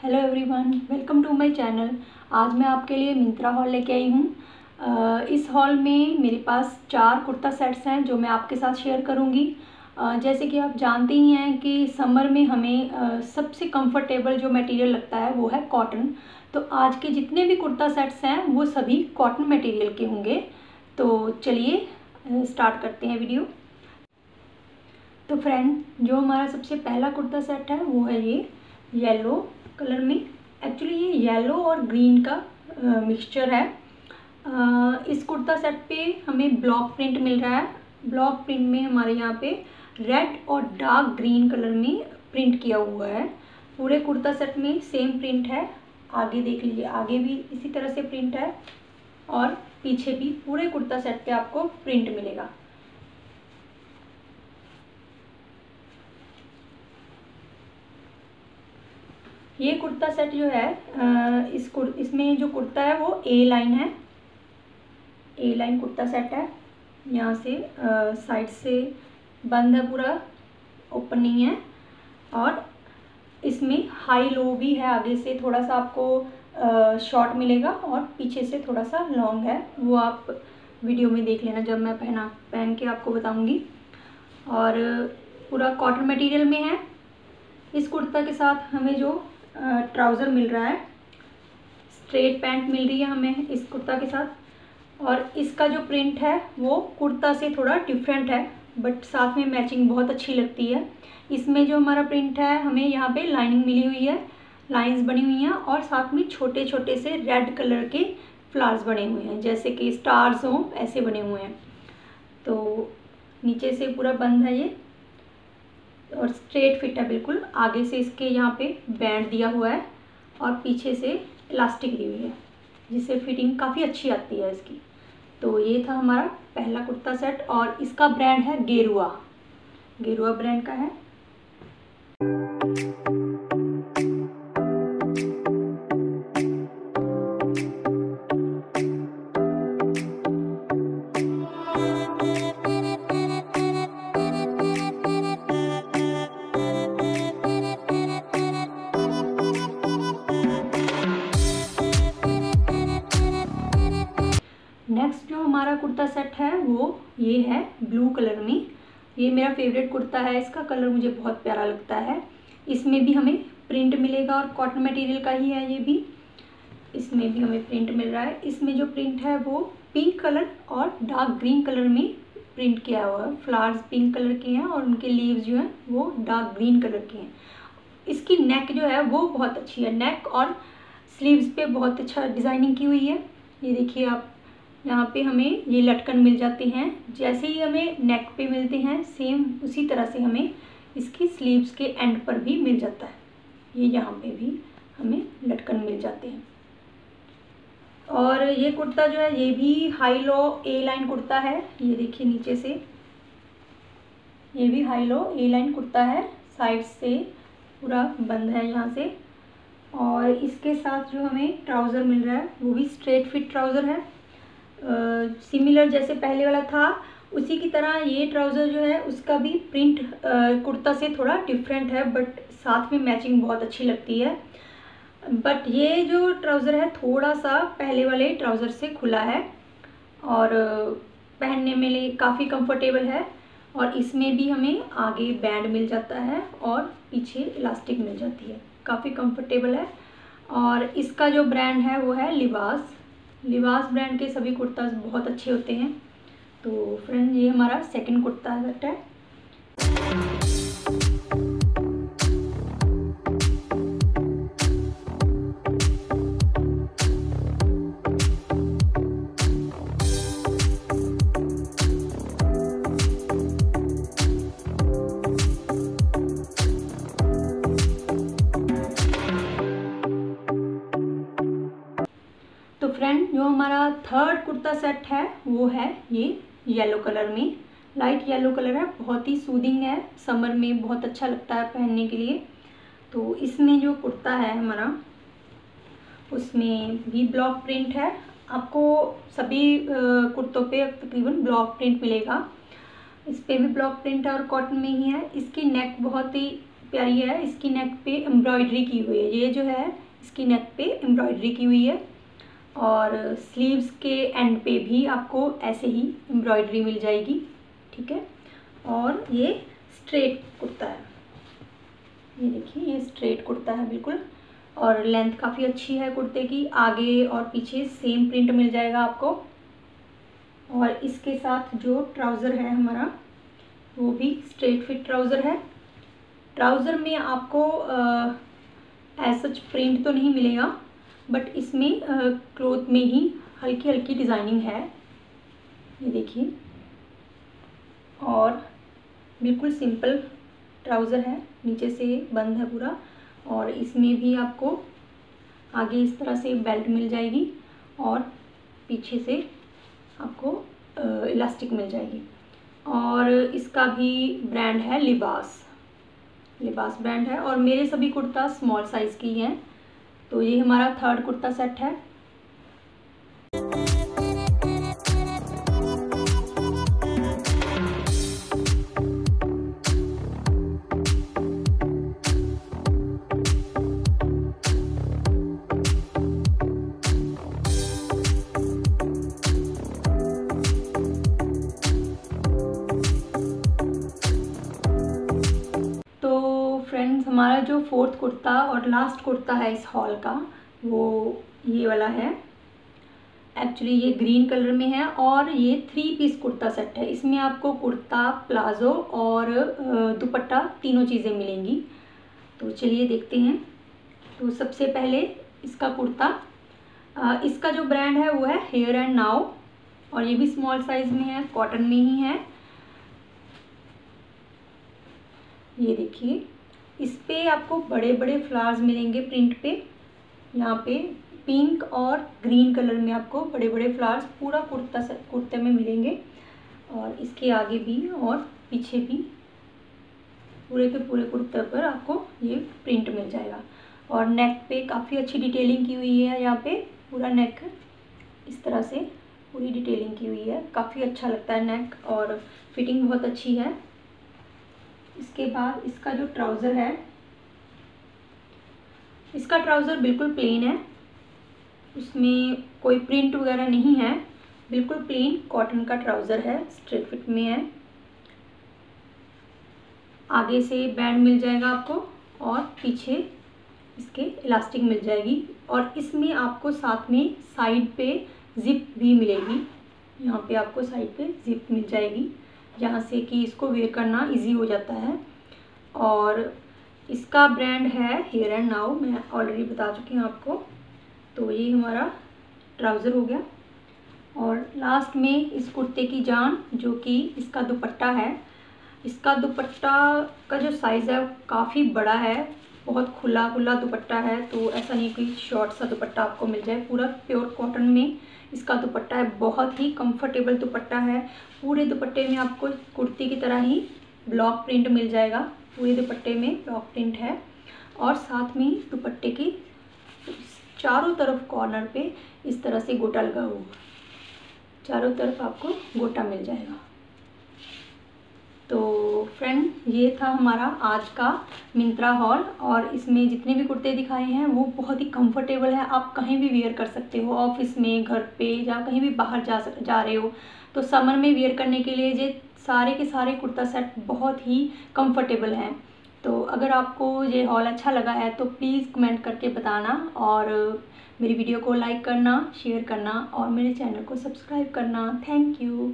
Hello everyone, welcome to my channel. आज मैं आपके लिए मिंत्रा हॉल लेके आई हूँ। इस हॉल में मेरे पास चार कुर्ता सेट्स हैं जो मैं आपके साथ शेयर करूँगी। जैसे कि आप जानते ही हैं कि समर में हमें सबसे कंफर्टेबल जो मटेरियल लगता है वो है कॉटन तो आज के जितने भी कुर्ता सेट्स हैं, वो सभी कॉटन मटेरियल के होंगे। तो चलिए स्टार्ट करते हैं वीडियो तो फ्रेंड जो हमारा सबसे पहला कुर्ता सेट है, वो है ये येलो कलर में। एक्चुअली ये येलो और ग्रीन का मिक्सचर है। इस कुर्ता सेट पे हमें ब्लॉक प्रिंट मिल रहा है। ब्लॉक प्रिंट में हमारे यहाँ पे रेड और डार्क ग्रीन कलर में प्रिंट किया हुआ है। पूरे कुर्ता सेट में सेम प्रिंट है। आगे देख लीजिए, आगे भी इसी तरह से प्रिंट है। और पीछे भी पूरे कुर्ता सेट पे आपको प्रिंट मिलेगा। ये कुर्ता सेट जो है इस कुर, इसमें जो कुर्ता है वो ए लाइन है। ए लाइन कुर्ता सेट है। यहाँ से साइड से बंद है पूरा ओपन नहीं है। और इसमें हाई लो भी है, आगे से थोड़ा सा आपको शॉर्ट मिलेगा और पीछे से थोड़ा सा लॉन्ग है। वो आप वीडियो में देख लेना जब मैं पहना, पहन के आपको बताऊँगी। और पूरा कॉटन मटेरियल में है। इस कुर्ता के साथ हमें जो ट्राउज़र मिल रहा है। स्ट्रेट पैंट मिल रही है हमें इस कुर्ता के साथ। और इसका जो प्रिंट है, वो कुर्ता से थोड़ा डिफरेंट है बट साथ में मैचिंग बहुत अच्छी लगती है। इसमें जो हमारा प्रिंट है, हमें यहाँ पे लाइनिंग मिली हुई है लाइंस बनी हुई हैं और साथ में छोटे छोटे से रेड कलर के फ्लावर्स बने हुए हैं, जैसे कि स्टार्स हों, ऐसे बने हुए हैं। तो नीचे से पूरा बंद है ये। और स्ट्रेट फिट है बिल्कुल। आगे से इसके यहाँ पे बैंड दिया हुआ है और पीछे से इलास्टिक दी हुई है, जिससे फिटिंग काफ़ी अच्छी आती है इसकी। तो ये था हमारा पहला कुर्ता सेट और इसका ब्रांड है गेरुआ। गेरुआ ब्रांड का है। वो ये है ब्लू कलर में। ये मेरा फेवरेट कुर्ता है, इसका कलर मुझे बहुत प्यारा लगता है। इसमें भी हमें प्रिंट मिलेगा और कॉटन मटेरियल का ही है ये भी। इसमें भी हमें प्रिंट मिल रहा है। इसमें जो प्रिंट है वो पिंक कलर और डार्क ग्रीन कलर में प्रिंट किया हुआ है। फ्लावर्स पिंक कलर के हैं और उनके लीव्स जो हैं वो डार्क ग्रीन कलर के हैं। इसकी नेक जो है वो बहुत अच्छी है। नेक और स्लीव्स पे बहुत अच्छा डिज़ाइनिंग की हुई है। ये देखिए आप। यहाँ पे हमें ये लटकन मिल जाती हैं। जैसे ही हमें नेक पे मिलते हैं सेम उसी तरह से हमें इसकी स्लीव्स के एंड पर भी मिल जाता है। ये यहाँ पे भी हमें लटकन मिल जाते हैं। और ये कुर्ता जो है, ये भी high low A line kurta है। ये देखिए नीचे से। ये भी high low A line kurta है। साइड से पूरा बंद है यहाँ से। और इसके साथ जो हमें ट्राउज़र मिल रहा है, वो भी स्ट्रेट फिट ट्राउज़र है। सिमिलर जैसे पहले वाला था, उसी की तरह ये ट्राउज़र जो है, उसका भी प्रिंट कुर्ता से थोड़ा डिफरेंट है बट साथ में मैचिंग बहुत अच्छी लगती है। बट ये जो ट्राउज़र है, थोड़ा सा पहले वाले ट्राउज़र से खुला है, और पहनने में लिए काफ़ी कंफर्टेबल है, और इसमें भी हमें आगे बैंड मिल जाता है, और पीछे इलास्टिक मिल जाती है। काफ़ी कंफर्टेबल है, और इसका जो ब्रांड है, वो है लिबास लिबास ब्रांड के सभी कुर्ताज़ बहुत अच्छे होते हैं। तो फ्रेंड ये हमारा सेकंड कुर्ता सेट है। फ्रेंड जो हमारा थर्ड कुर्ता सेट है, वो है ये येलो कलर में। लाइट येलो कलर है, बहुत ही सूदिंग है। समर में बहुत अच्छा लगता है पहनने के लिए। तो इसमें जो कुर्ता है हमारा, उसमें भी ब्लॉक प्रिंट है। आपको सभी कुर्तों पे तकरीबन ब्लॉक प्रिंट मिलेगा। इस पर भी ब्लॉक प्रिंट है और कॉटन में ही है। इसकी नेक बहुत ही प्यारी है। इसकी नेक पे एम्ब्रॉयडरी की हुई है। ये जो है, इसकी नेक पे एम्ब्रॉयडरी की हुई है। और स्लीव्स के एंड पे भी आपको ऐसे ही एम्ब्रॉयडरी मिल जाएगी, ठीक है? और ये स्ट्रेट कुर्ता है। ये देखिए, ये स्ट्रेट कुर्ता है बिल्कुल। और लेंथ काफ़ी अच्छी है कुर्ते की। आगे और पीछे सेम प्रिंट मिल जाएगा आपको। और इसके साथ जो ट्राउज़र है हमारा, वो भी स्ट्रेट फिट ट्राउज़र है। ट्राउज़र में आपको एज सच प्रिंट तो नहीं मिलेगा। बट इसमें क्लोथ में ही हल्की हल्की डिज़ाइनिंग है। ये देखिए। और बिल्कुल सिंपल ट्राउज़र है। नीचे से बंद है पूरा। और इसमें भी आपको आगे इस तरह से बेल्ट मिल जाएगी और पीछे से आपको इलास्टिक मिल जाएगी। और इसका भी ब्रांड है लिबास लिबास ब्रांड है और मेरे सभी कुर्ता स्मॉल साइज़ की हैं। तो ये हमारा थर्ड कुर्ता सेट है। हमारा जो फोर्थ कुर्ता और लास्ट कुर्ता है इस हॉल का, वो ये वाला है। एक्चुअली ये ग्रीन कलर में है और ये थ्री पीस कुर्ता सेट है। इसमें आपको कुर्ता, प्लाजो और दुपट्टा तीनों चीज़ें मिलेंगी। तो चलिए देखते हैं। तो सबसे पहले इसका कुर्ता। इसका जो ब्रांड है वो है हेयर एंड नाउ और ये भी स्मॉल साइज़ में है कॉटन में ही है। ये देखिए। इस पर आपको बड़े बड़े फ्लावर्स मिलेंगे प्रिंट पे। यहाँ पे पिंक और ग्रीन कलर में आपको बड़े बड़े फ्लावर्स पूरा कुर्ता कुर्ते में मिलेंगे। और इसके आगे भी और पीछे भी पूरे के पूरे कुर्ते पर आपको ये प्रिंट मिल जाएगा। और नेक पे काफ़ी अच्छी डिटेलिंग की हुई है यहाँ पे। पूरा नेक इस तरह से पूरी डिटेलिंग की हुई है। काफ़ी अच्छा लगता है नेक और फिटिंग बहुत अच्छी है। इसके बाद इसका जो ट्राउज़र है, इसका ट्राउज़र बिल्कुल प्लेन है। उसमें कोई प्रिंट वगैरह नहीं है। बिल्कुल प्लेन कॉटन का ट्राउज़र है स्ट्रेट फिट में है। आगे से बैंड मिल जाएगा आपको और पीछे इसके इलास्टिक मिल जाएगी और इसमें आपको साथ में साइड पे ज़िप भी मिलेगी। यहाँ पे आपको साइड पे ज़िप मिल जाएगी। जहाँ से कि इसको वेयर करना इजी हो जाता है। और इसका ब्रांड है हेयर एंड नाउ मैं ऑलरेडी बता चुकी हूँ आपको। तो ये हमारा ट्राउज़र हो गया। और लास्ट में इस कुर्ते की जान, जो कि इसका दुपट्टा है। इसका दुपट्टा का जो साइज़ है काफ़ी बड़ा है। बहुत खुला खुला दुपट्टा है तो ऐसा नहीं कोई शॉर्ट सा दुपट्टा आपको मिल जाए। पूरा प्योर कॉटन में इसका दुपट्टा है, बहुत ही कंफर्टेबल दुपट्टा है। पूरे दुपट्टे में आपको कुर्ती की तरह ही ब्लॉक प्रिंट मिल जाएगा। पूरे दुपट्टे में ब्लॉक प्रिंट है। और साथ में दुपट्टे की चारों तरफ़ कॉर्नर पे इस तरह से गोटा लगा हुआ। चारों तरफ़ आपको गोटा मिल जाएगा। तो फ्रेंड ये था हमारा आज का मिंत्रा हॉल और इसमें जितने भी कुर्ते दिखाए हैं, वो बहुत ही कंफर्टेबल है। आप कहीं भी वेयर कर सकते हो ऑफ़िस में, घर पे या कहीं भी बाहर जा सक, जा रहे हो। तो समर में वेयर करने के लिए ये सारे के सारे कुर्ता सेट बहुत ही कंफर्टेबल हैं। तो अगर आपको ये हॉल अच्छा लगा है तो प्लीज़ कमेंट करके बताना और मेरी वीडियो को लाइक करना शेयर करना और मेरे चैनल को सब्सक्राइब करना। Thank you